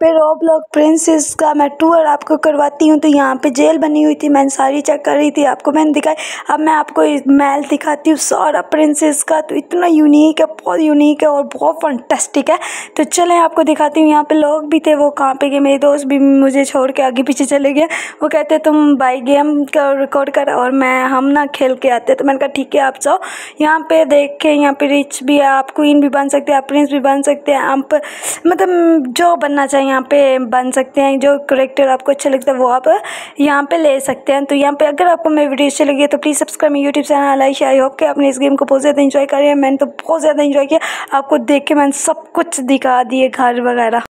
पे रोब्लॉक प्रिंसेस का मैं टूर आपको करवाती हूँ तो यहाँ पे जेल बनी हुई थी, मैंने सारी चेक कर रही थी, आपको मैंने दिखाई। अब मैं आपको महल दिखाती हूँ, सारा प्रिंसेस का तो इतना यूनिक है, बहुत यूनिक है और बहुत फंटेस्टिक है। तो चलें, आपको दिखाती हूँ, यहाँ पे लोग भी थे, वो कहाँ पे गए, मेरे दोस्त भी मुझे छोड़ के आगे पीछे चले गए। वो कहते तुम बाई गेम का रिकॉर्ड कर और मैं, हम ना खेल के आते तो मैंने कहा, ठीक है, आप जाओ। यहाँ पे देख के, यहाँ पे रिच भी है, आप क्वीन भी बन सकते हैं, आप प्रिंस भी बन सकते हैं। आप मतलब जो बनना चाहिए। यहाँ पे बन सकते हैं, जो करेक्टर आपको अच्छा लगता है, वो आप यहाँ पे ले सकते हैं। तो यहाँ पे अगर आपको मेरी वीडियो अच्छी लगी है तो प्लीज़ सब्सक्राइब मेरे YouTube channel I I hope के आपने इस गेम को बहुत ज़्यादा इन्जॉय करें मैंने तो बहुत ज़्यादा इन्जॉय किया। आपको देख के मैंने सब कुछ दिखा दिए, घर वगैरह।